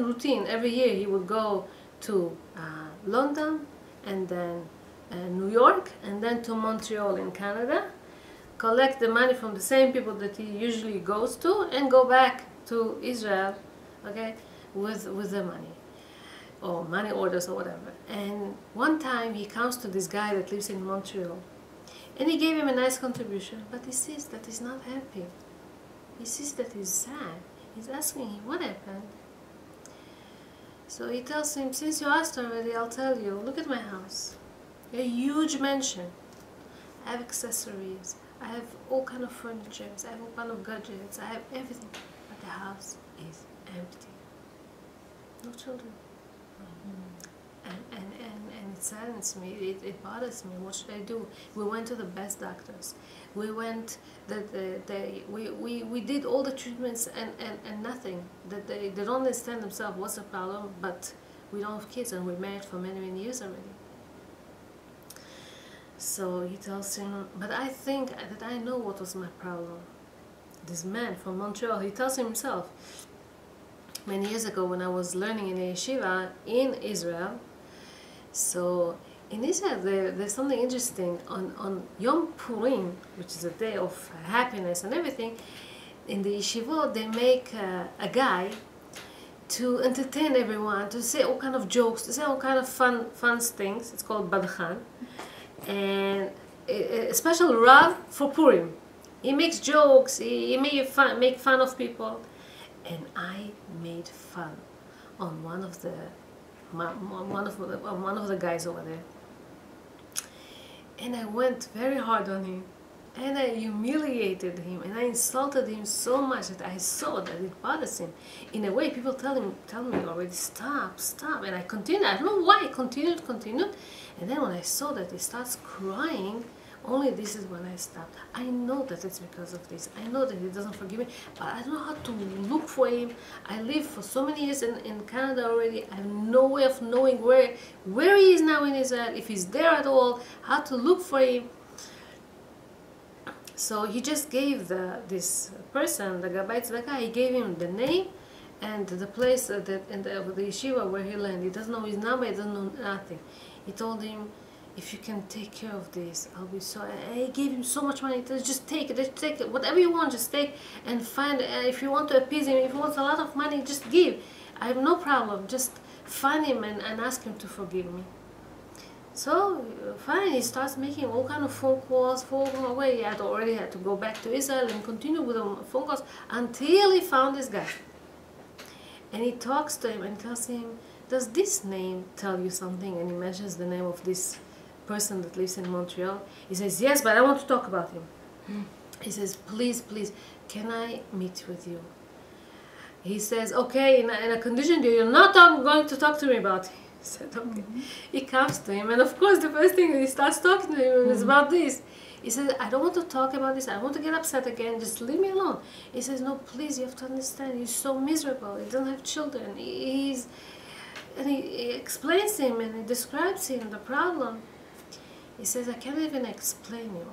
routine. Every year he would go to uh, London and then uh, New York and then to Montreal in Canada, collect the money from the same people that he usually goes to and go back to Israel, okay, with, with the money or money orders or whatever. And one time he comes to this guy that lives in Montreal and he gave him a nice contribution, but he sees that he's not happy. He sees that he's sad. He's asking him, what happened? So he tells him, since you asked already, I'll tell you, look at my house. A huge mansion. I have accessories. I have all kind of furniture. I have all kind of gadgets. I have everything. But the house is empty. No children. Mm. And, and, and, and it saddens me, it, it bothers me. What should I do? We went to the best doctors. We went, the, the, the, we, we, we did all the treatments and, and, and nothing. That they, they don't understand themselves what's the problem, but we don't have kids and we're married for many, many years already. So he tells him, but I think that I know what was my problem. This man from Montreal, he tells him himself, many years ago when I was learning in a yeshiva in Israel, so in Israel, there, there's something interesting. On, on Yom Purim, which is a day of happiness and everything, in the yeshiva they make uh, a guy to entertain everyone, to say all kind of jokes, to say all kind of fun, fun things. It's called Badchan. And a, a special Rav for Purim. He makes jokes, he, he make, fun, make fun of people. And I made fun on one of the one of the, uh, one of the guys over there. And I went very hard on him. And I humiliated him and I insulted him so much that I saw that it bothers him. In a way, people tell him, tell me already, stop, stop. And I continued. I don't know why I continued, continued. And then when I saw that he starts crying, only this is when I stopped. I know that it's because of this. I know that he doesn't forgive me, but I don't know how to look for him. I live for so many years in, in Canada already. I have no way of knowing where where he is now in Israel, if he's there at all, how to look for him. So he just gave the this person, the Gabbai Tzedakah, he gave him the name and the place that in the, the yeshiva where he landed. He doesn't know his number, he doesn't know nothing. He told him, if you can take care of this, I'll be so. I gave him so much money. Just take it. Just take it. Whatever you want, just take and find. If you want to appease him, if he wants a lot of money, just give. I have no problem. Just find him and, and ask him to forgive me. So fine, he starts making all kind of phone calls, phone away. He had already had to go back to Israel and continue with the phone calls until he found this guy. And he talks to him and tells him, does this name tell you something? And he mentions the name of this person that lives in Montreal. He says, yes, but I want to talk about him. Mm. He says, please, please, can I meet with you? He says, okay, in a, in a condition you're not going to talk to me about it. He said, okay. Mm -hmm. He comes to him, and of course the first thing he starts talking to him mm -hmm. is about this. He says, I don't want to talk about this. I want to get upset again. Just leave me alone. He says, no, please, you have to understand. He's so miserable. He doesn't have children. He's, and he, he explains him and he describes him the problem. He says, I can't even explain you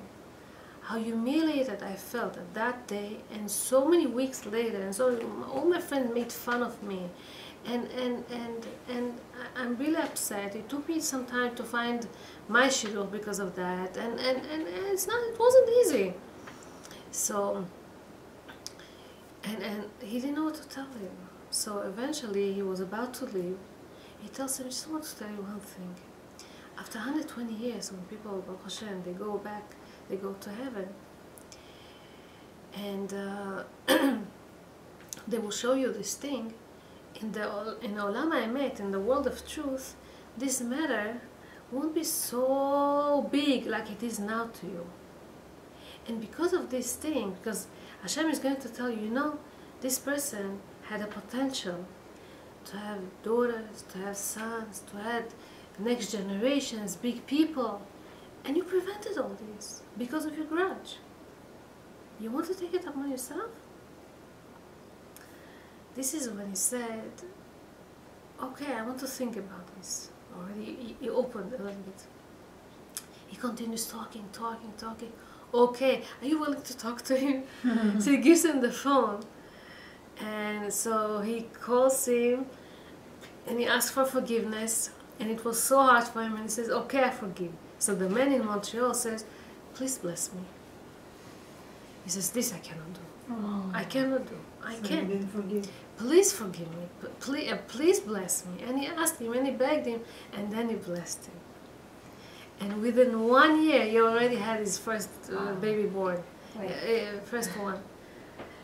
how humiliated I felt that day and so many weeks later and so all my friends made fun of me and and and and I'm really upset. It took me some time to find my shidduch because of that and, and, and it's not it wasn't easy. So and and he didn't know what to tell him. So eventually he was about to leave. He tells him, I just want to tell you one thing after 120 years, when people, Baruch Hashem, they go back, they go to heaven, and uh, they will show you this thing, in the in Olam Emet, in the world of truth, this matter won't be so big like it is now to you. And because of this thing, because Hashem is going to tell you, you know, this person had a potential to have daughters, to have sons, to have next generations, big people, and you prevented all this because of your grudge. You want to take it upon yourself? This is when he said, okay, I want to think about this. Already he, he opened a little bit. He continues talking, talking, talking. Okay, are you willing to talk to him? so he gives him the phone. And so he calls him and he asks for forgiveness, and it was so hard for him, and he says, okay, I forgive. So the man in Montreal says, please bless me. He says, this I cannot do. Oh. I cannot do. I So can't. didn't forgive. Please forgive me. Please, uh, please bless me. And he asked him and he begged him and then he blessed him. And within one year, he already had his first uh, baby born, Right. uh, first one.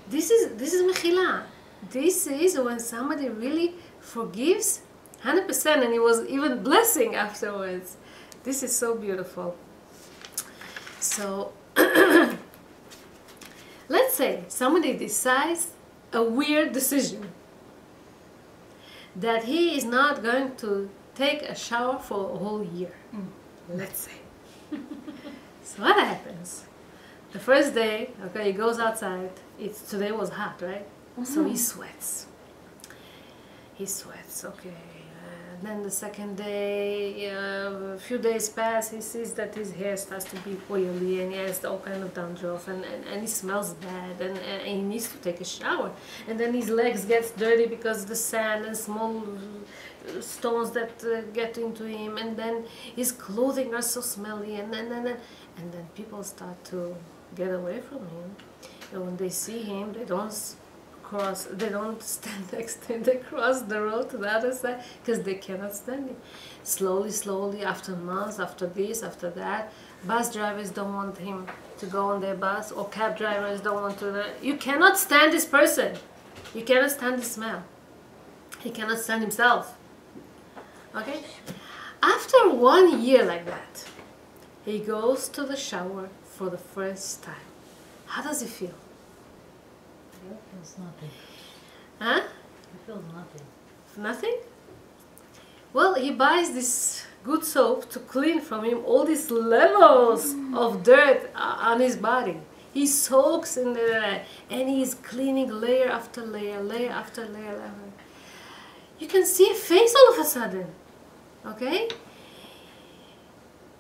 This is this is mechila. This is when somebody really forgives, hundred percent, and he was even blessing afterwards. This is so beautiful. So, let's say somebody decides a weird decision that he is not going to take a shower for a whole year. Mm. Let's say. so what happens? The first day, okay, he goes outside. It's today was hot, right? So he sweats. He sweats, okay. Then the second day, uh, a few days pass, he sees that his hair starts to be oily and he has all kind of dandruff and, and, and he smells bad and, and he needs to take a shower. And then his legs gets dirty because the sand and small uh, stones that uh, get into him and then his clothing are so smelly and then, and then, and then people start to get away from him. And when they see him, they don't cross, they don't stand next to him, they cross the road to the other side because they cannot stand him. Slowly, slowly, after months, after this, after that, bus drivers don't want him to go on their bus or cab drivers don't want to. You cannot stand this person. You cannot stand the smell. He cannot stand himself. Okay? After one year like that, he goes to the shower for the first time. How does he feel? It feels nothing. Huh? It feels nothing. Nothing? Well, he buys this good soap to clean from him all these levels of dirt on his body. He soaks in there and he's cleaning layer after layer, layer after layer, layer. You can see a face all of a sudden. Okay?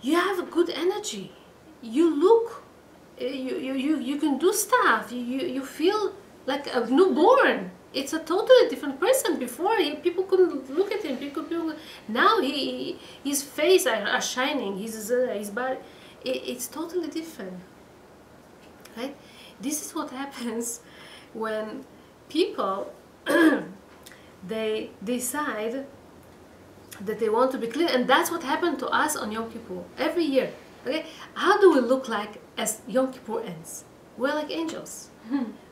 You have a good energy. You look, uh, you, you, you, you can do stuff. You, you, you feel like a newborn. It's a totally different person. Before, he, people couldn't look at him. People, people now he, his face are, are shining. His, uh, his body, it, it's totally different. Right? This is what happens when people they decide that they want to be clean, and that's what happened to us on Yom Kippur every year. Okay, how do we look like as Yom Kippur ends? We're like angels.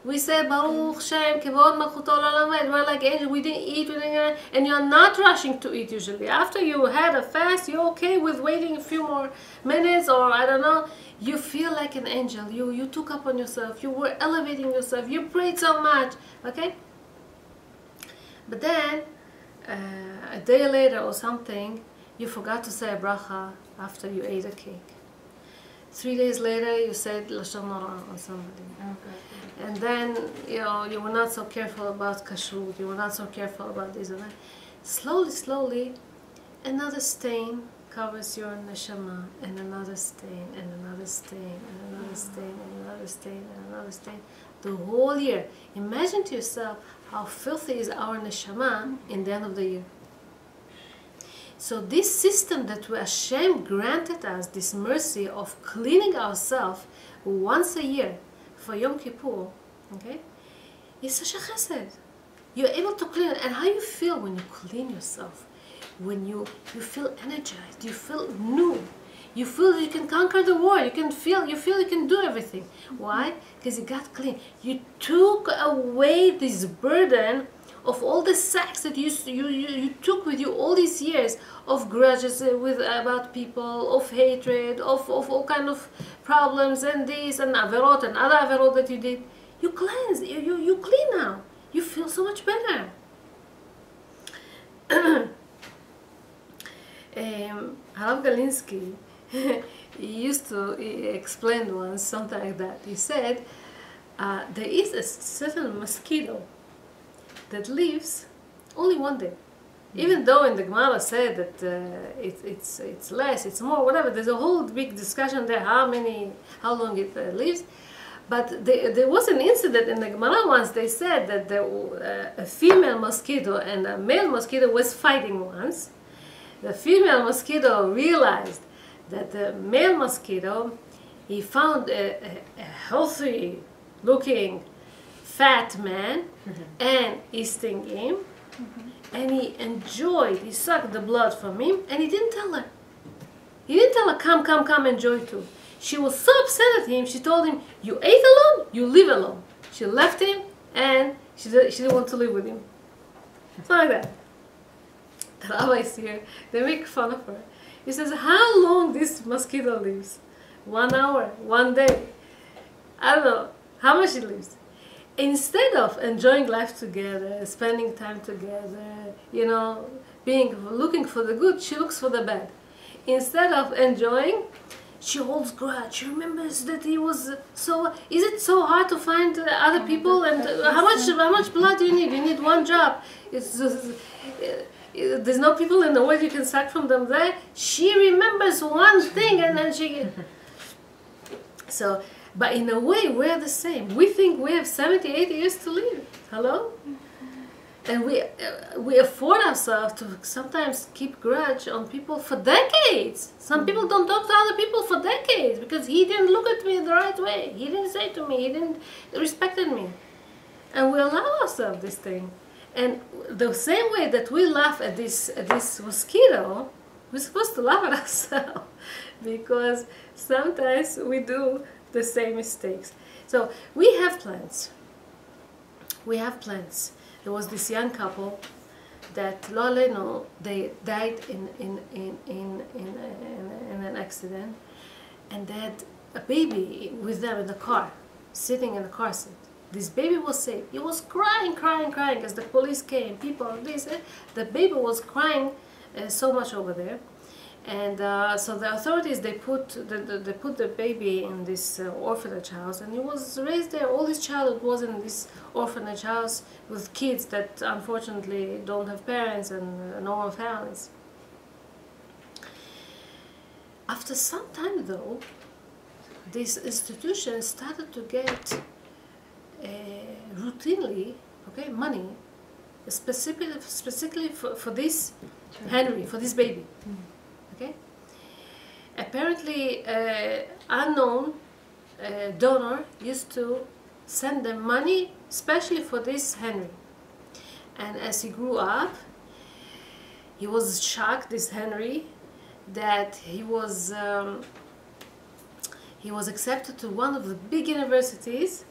We say Baruch Shem Kevod Olam We're like angels. We didn't eat, we didn't, and you're not rushing to eat usually. After you had a fast, you're okay with waiting a few more minutes, or I don't know. You feel like an angel. You you took up on yourself. You were elevating yourself. You prayed so much. Okay. But then uh, a day later or something, you forgot to say a bracha after you ate a cake. Three days later, you said lashon hara on somebody, Okay. and then you know you were not so careful about kashrut. You were not so careful about this and that. Slowly, slowly, another stain covers your neshama, and another stain, and another stain, and another stain, and another stain, and another stain. The whole year. Imagine to yourself how filthy is our neshama in the end of the year. So this system that we Hashem granted us, this mercy of cleaning ourselves once a year for Yom Kippur, okay, is such a chesed. You're able to clean, and how you feel when you clean yourself, when you you feel energized, you feel new, you feel you can conquer the world, you can feel you feel you can do everything. Why? Mm-hmm. Because you got clean. You took away this burden of all the sacks that you, you, you, took with you all these years of grudges uh, with about people, of hatred, of, of all kind of problems and this and averot and other averot that you did. You cleanse, you, you, you clean now. You feel so much better. um, Harav Galinsky, used to explain once something like that. He said, uh, there is a certain mosquito that lives only one day. Even though in the Gemara said that uh, it, it's it's less, it's more, whatever. There's a whole big discussion there how many, how long it uh, lives. But they, there was an incident in the Gemara once. They said that the, uh, a female mosquito and a male mosquito was fighting once. The female mosquito realized that the male mosquito, he found a, a, a healthy looking fat man mm-hmm. and he stung him mm-hmm. and he enjoyed, he sucked the blood from him and he didn't tell her. He didn't tell her, come, come, come, enjoy too. She was so upset at him, she told him, you ate alone, you live alone. She left him and she, did, she didn't want to live with him. Something like that. The rabbis here, they make fun of her. He says, how long this mosquito lives? One hour, one day. I don't know how much it lives. Instead of enjoying life together, spending time together, you know, being looking for the good, she looks for the bad. Instead of enjoying, she holds grudge. She remembers that he was so. Is it so hard to find uh, other people? And uh, how much how much blood do you need? You need one drop. It's just, uh, there's no people in the world you can suck from them there. She remembers one thing and then she. So, but in a way, we're the same. We think we have 70, 80 years to live. Hello? And we, uh, we afford ourselves to sometimes keep grudge on people for decades. Some people don't talk to other people for decades because he didn't look at me the right way. He didn't say to me, he didn't respected me. And we allow ourselves this thing. And the same way that we laugh at this, at this mosquito, we're supposed to laugh at ourselves because sometimes we do the same mistakes. So we have plans. We have plans. There was this young couple that lo aleinu, they died in, in, in, in, in, in, in an accident and they had a baby with them in the car, sitting in the car seat. This baby was saved. He was crying, crying, crying as the police came. People, this, eh, the baby was crying uh, so much over there. And uh, so the authorities, they put the, the, they put the baby in this uh, orphanage house and he was raised there. All his childhood was in this orphanage house with kids that unfortunately don't have parents and uh, normal families. After some time though, this institution started to get uh, routinely, okay, money, specifically, specifically for, for this Henry, for this baby. Okay. Apparently, uh, unknown uh, donor used to send them money, especially for this Henry. And as he grew up, he was shocked, this Henry, that he was um, he was accepted to one of the big universities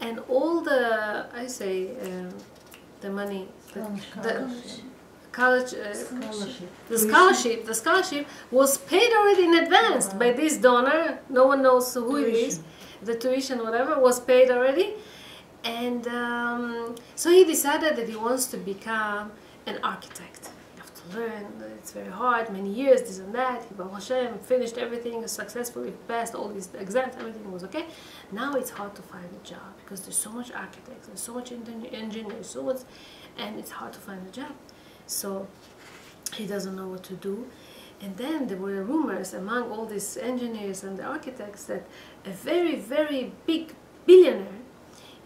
and all the I say uh, the money the, the college uh, Scholarship. the scholarship the scholarship was paid already in advance by this donor. No one knows who it is. The tuition whatever was paid already. And um, so he decided that he wants to become an architect. You have to learn. It's very hard. Many years this and that. He Baruch Hashem finished everything successfully passed all these exams everything was okay. Now it's hard to find a job because there's so much architects there's so much engineer- engineers so much and it's hard to find a job so he doesn't know what to do. And then there were rumors among all these engineers and the architects that a very, very big billionaire,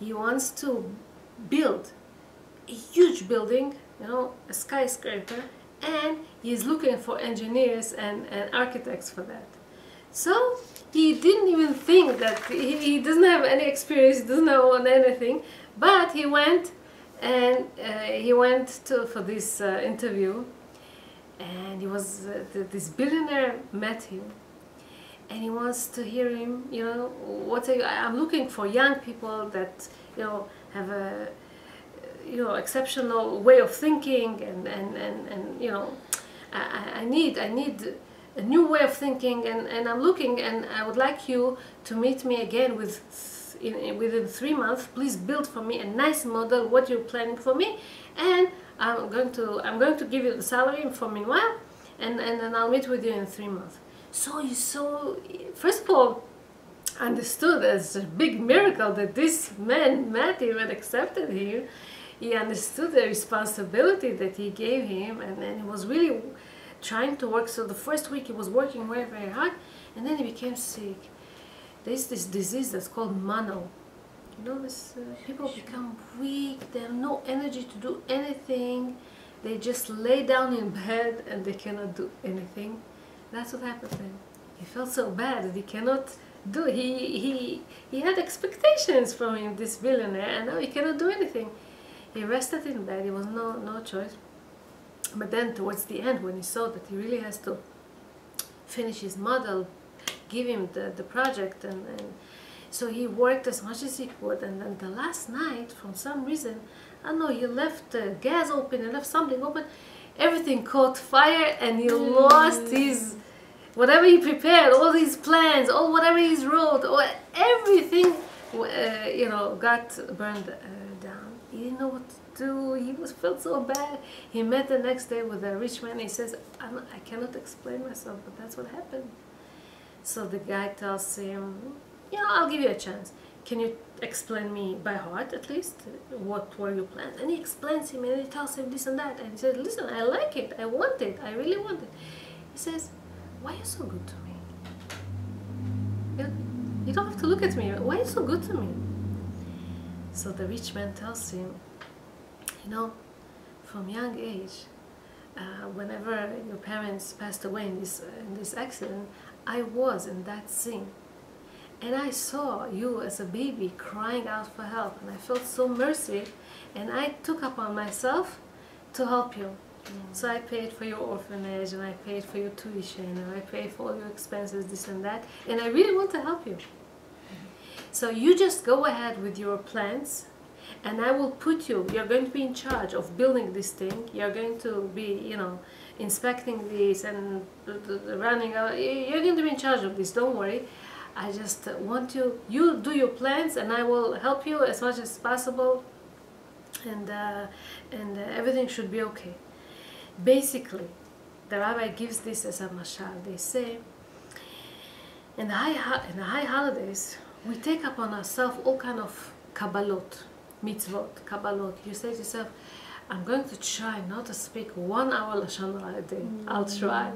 he wants to build a huge building, you know, a skyscraper, and he's looking for engineers and, and architects for that. So he didn't even think that he, he doesn't have any experience, he doesn't know anything, but he went and uh, he went to for this uh, interview and he was uh, th- this billionaire met him and he wants to hear him you know what you, i'm looking for young people that you know have a you know exceptional way of thinking and and and, and you know I, I- I need i need a new way of thinking and, and i'm looking and i would like you to meet me again with in, in- within three months please build for me a nice model what you're planning for me and i'm going to i'm going to give you the salary for meanwhile and and then i'll meet with you in three months so you so first of all understood as a big miracle that this man met him and accepted him. He understood the responsibility that he gave him, and then he was really trying to work. So the first week he was working very, very hard, and then he became sick. There's this disease that's called mono. You know, this uh, people become weak. They have no energy to do anything. They just lay down in bed and they cannot do anything. That's what happened to him. He felt so bad that he cannot do. He he he had expectations from him, this billionaire, and now he cannot do anything. He rested in bed. He was no no choice. But then towards the end, when he saw that he really has to finish his model, give him the, the project and, and so he worked as much as he could, and then the last night, from some reason, I don't know, he left the gas open, he left something open, everything caught fire, and he lost his whatever he prepared, all his plans, all whatever he wrote, or everything, uh, you know, got burned uh, down. He didn't know what to do. He was felt so bad. He met the next day with a rich man. He says, "I cannot explain myself, but that's what happened." So the guy tells him, yeah, I'll give you a chance. Can you explain me by heart at least what were your plans? And he explains him and he tells him this and that. And he says, listen, I like it. I want it. I really want it. He says, why are you so good to me? You, don't have to look at me. Why are you so good to me? So the rich man tells him, you know, from young age, uh, whenever your parents passed away in this, uh, in this accident, I was in that scene. And I saw you as a baby crying out for help, and I felt so mercy, and I took upon myself to help you. Mm. So I paid for your orphanage, and I paid for your tuition, and I paid for all your expenses, this and that, and I really want to help you. Mm-hmm. So you just go ahead with your plans, and I will put you, you're going to be in charge of building this thing, you're going to be, you know, inspecting this and running, you're going to be in charge of this, don't worry. I just want you, you do your plans and I will help you as much as possible and, uh, and uh, everything should be okay. Basically, the rabbi gives this as a mashal. They say, in the high, in the high holidays, we take upon ourselves all kind of kabbalot, mitzvot, kabbalot. You say to yourself, I'm going to try not to speak one hour Lashon Hara a day. Mm. I'll try.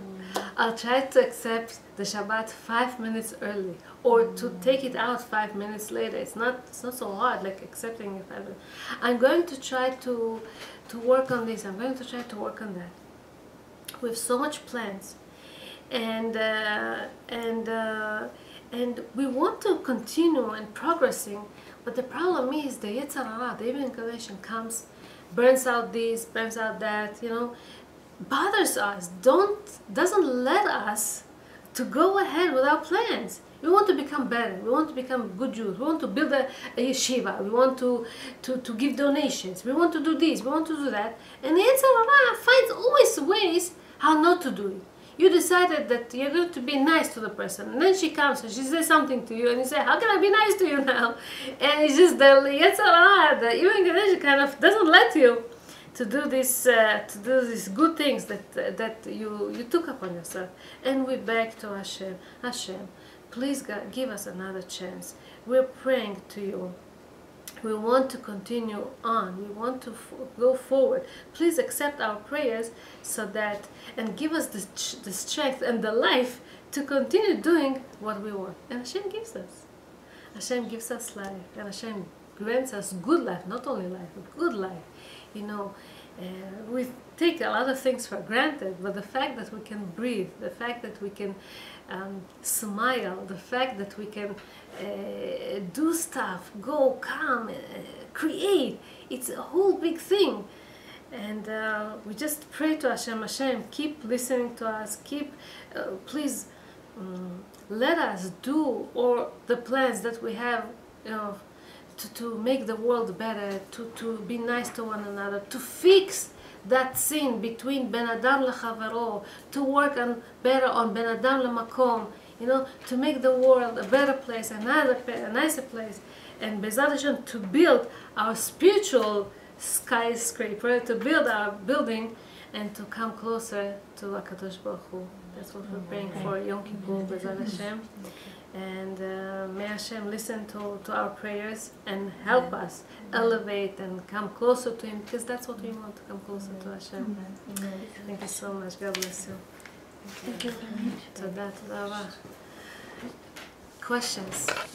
I'll try to accept the Shabbat five minutes early or mm. to take it out five minutes later. It's not, it's not so hard like accepting it. I'm going to try to, to work on this. I'm going to try to work on that. We have so much plans. And, uh, and, uh, and we want to continue and progressing, but the problem is the Yetzer Hara, the evil inclination comes burns out this, burns out that, you know, bothers us, don't, doesn't let us to go ahead with our plans. We want to become better. We want to become good Jews. We want to build a, a yeshiva. We want to, to, to give donations. We want to do this. We want to do that. And the Yetzer finds always ways how not to do it you decided that you're going to be nice to the person. And then she comes and she says something to you and you say how can I be nice to you now? And it's just the the even kind of doesn't let you to do this uh, to do these good things that that you you took upon yourself. And we beg to Hashem Hashem please God, give us another chance. We're praying to you we want to continue on. We want to go forward. Please accept our prayers so that and give us the, the strength and the life to continue doing what we want. And Hashem gives us. Hashem gives us life. And Hashem grants us good life not only life but good life. You know uh, we take a lot of things for granted but the fact that we can breathe the fact that we can um, smile the fact that we can uh, do stuff, go, come, uh, create. It's a whole big thing. And uh, we just pray to Hashem, Hashem, keep listening to us, keep, uh, please um, let us do all the plans that we have, you know, to, to make the world better, to, to be nice to one another, to fix that sin between Ben Adam lechavero, to work on better on Ben Adam lemakom, you know, to make the world a better place, another, a nicer place, and B'ezrat Hashem, to build our spiritual skyscraper, to build our building, and to come closer to HaKadosh Baruch Hu. That's what we're praying for Yom Kippur, B'ezrat Hashem and uh, may Hashem listen to, to our prayers and help Amen. us elevate and come closer to Him because that's what we want to come closer Amen. to Hashem. Amen. Thank you so much. God bless you. Thank you. Thank you. Questions?